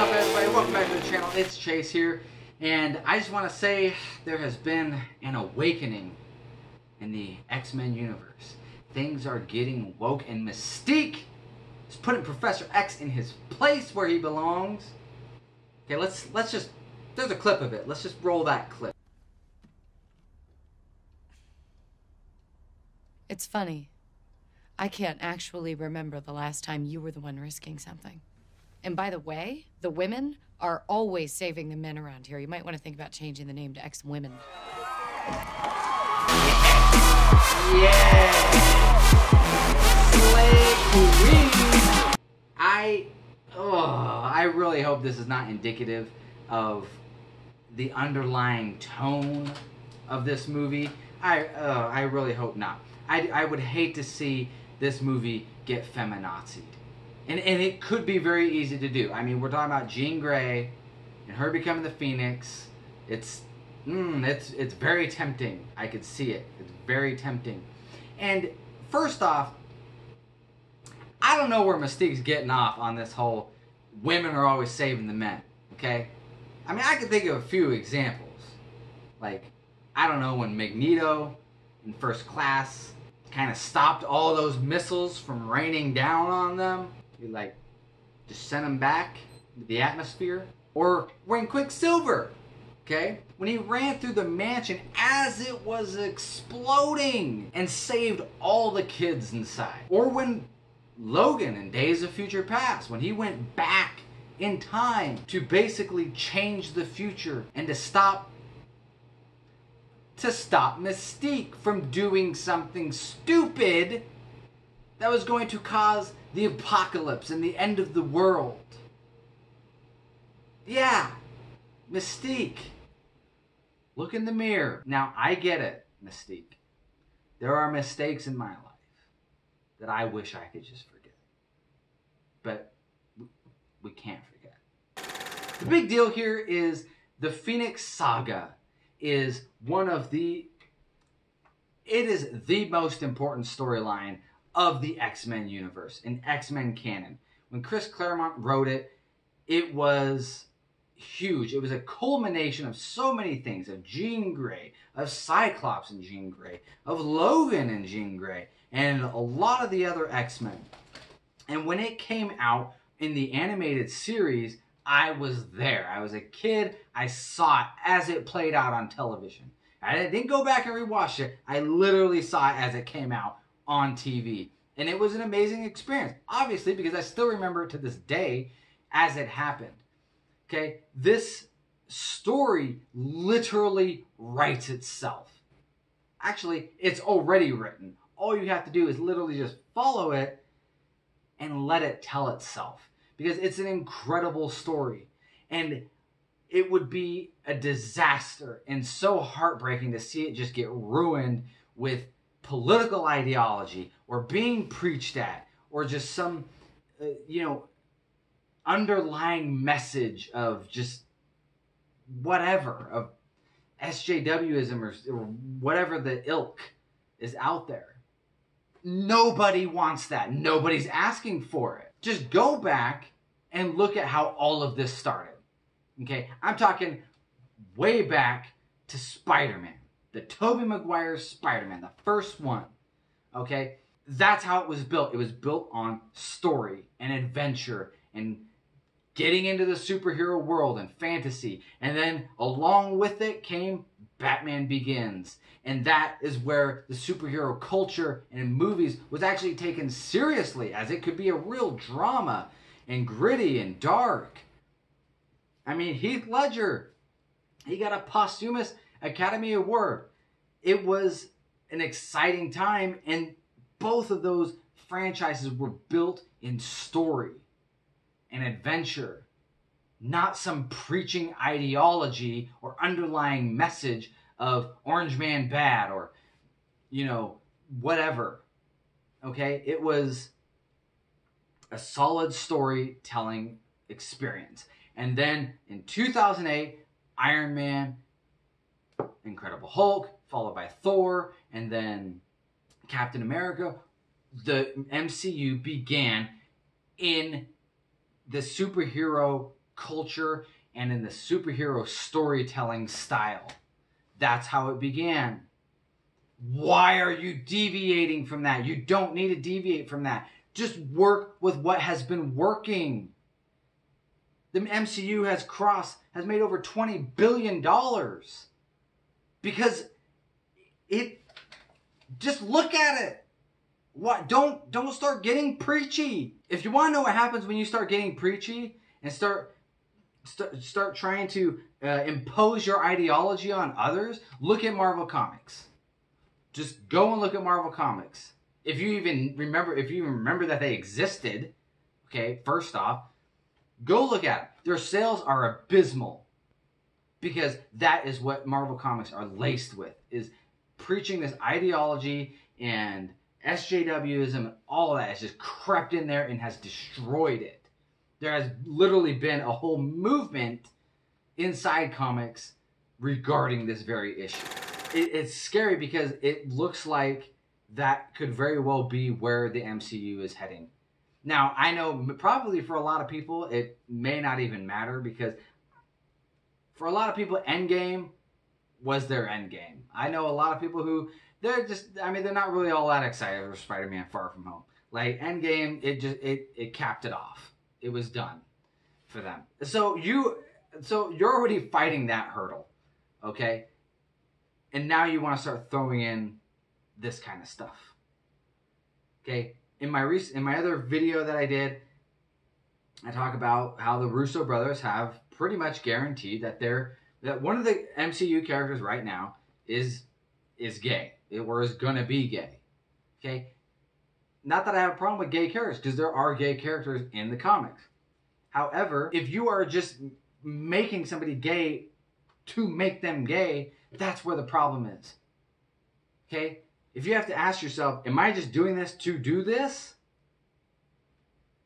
up, everybody? Welcome back to the channel. It's Chase here, and I just want to say there has been an awakening in the X-Men universe. Things are getting woke, and Mystique is putting Professor X in his place where he belongs. Okay, let's let's just there's a clip of it. Let's just roll that clip. It's funny. I can't actually remember the last time you were the one risking something. And by the way, the women are always saving the men around here. You might want to think about changing the name to X Women. Yeah. I, oh, I really hope this is not indicative of the underlying tone of this movie. I, uh, I really hope not. I, I would hate to see this movie get feminazied. And, and it could be very easy to do. I mean, we're talking about Jean Grey and her becoming the Phoenix. It's, mm, it's, it's very tempting. I could see it. It's very tempting. And first off, I don't know where Mystique's getting off on this whole women are always saving the men. Okay? I mean, I can think of a few examples. Like, I don't know, when Magneto in first class kind of stopped all those missiles from raining down on them. He like just send him back into the atmosphere. Or when Quicksilver, okay, when he ran through the mansion as it was exploding and saved all the kids inside. Or when Logan in Days of Future Past, when he went back in time to basically change the future and to stop to stop Mystique from doing something stupid that was going to cause the apocalypse and the end of the world. Yeah, Mystique. Look in the mirror. Now, I get it, Mystique. There are mistakes in my life that I wish I could just forget. But we can't forget. The big deal here is the Phoenix Saga is one of the it is the most important storyline of the X-Men universe in X-Men canon. When Chris Claremont wrote it, it was huge. It was a culmination of so many things of Jean Grey, of Cyclops and Jean Grey, of Logan and Jean Grey, and a lot of the other X-Men. And when it came out in the animated series, I was there. I was a kid. I saw it as it played out on television. I didn't go back and rewatch it. I literally saw it as it came out on TV. And it was an amazing experience. Obviously, because I still remember it to this day as it happened. Okay? This story literally writes itself. Actually, it's already written. All you have to do is literally just follow it and let it tell itself because it's an incredible story. And it would be a disaster and so heartbreaking to see it just get ruined with political ideology or being preached at or just some, uh, you know, underlying message of just whatever, of SJWism or, or whatever the ilk is out there. Nobody wants that. Nobody's asking for it. Just go back and look at how all of this started. Okay, I'm talking way back to Spider-Man, the Tobey Maguire Spider-Man, the first one. Okay, that's how it was built. It was built on story and adventure and getting into the superhero world and fantasy. And then along with it came Batman Begins. And that is where the superhero culture and movies was actually taken seriously as it could be a real drama and gritty and dark. I mean, Heath Ledger, he got a posthumous Academy Award. It was an exciting time, and both of those franchises were built in story and adventure, not some preaching ideology or underlying message of Orange Man bad or, you know, whatever. Okay? It was a solid storytelling experience. And then in 2008, Iron Man, Incredible Hulk, followed by Thor, and then Captain America. The MCU began in the superhero culture and in the superhero storytelling style. That's how it began. Why are you deviating from that? You don't need to deviate from that. Just work with what has been working. The MCU has crossed, has made over $20 billion because it, just look at it. What don't don't start getting preachy. If you want to know what happens when you start getting preachy and start start, start trying to uh, impose your ideology on others, look at Marvel Comics. Just go and look at Marvel Comics. If you even remember, if you even remember that they existed, okay, first off, go look at them. Their sales are abysmal because that is what Marvel Comics are laced with is preaching this ideology and SJWism and all that has just crept in there and has destroyed it. There has literally been a whole movement inside comics regarding this very issue. It, it's scary because it looks like that could very well be where the MCU is heading. Now, I know probably for a lot of people, it may not even matter because for a lot of people, Endgame was their endgame. I know a lot of people who they're just I mean they're not really all that excited for Spider-Man Far From Home. Like Endgame, it just it it capped it off. It was done for them. So you so you're already fighting that hurdle, okay? And now you want to start throwing in this kind of stuff. Okay? In my recent in my other video that I did, I talk about how the Russo brothers have pretty much guaranteed that they're that one of the MCU characters right now is is gay or is gonna be gay. Okay, not that I have a problem with gay characters because there are gay characters in the comics. However, if you are just making somebody gay to make them gay, that's where the problem is. Okay, if you have to ask yourself, am I just doing this to do this?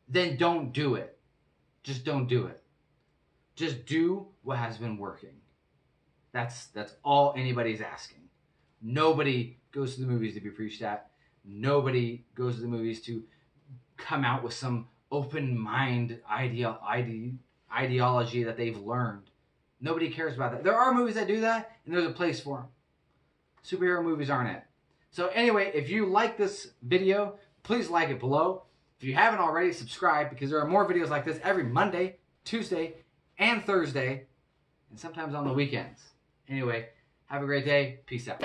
Then don't do it. Just don't do it. Just do what has been working. That's that's all anybody's asking. Nobody goes to the movies to be preached at. Nobody goes to the movies to come out with some open mind idea, ide, ideology that they've learned. Nobody cares about that. There are movies that do that, and there's a place for them. Superhero movies aren't it. So anyway, if you like this video, please like it below. If you haven't already, subscribe because there are more videos like this every Monday, Tuesday, and Thursday, and sometimes on the weekends. Anyway, have a great day. Peace out.